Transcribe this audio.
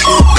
Oh.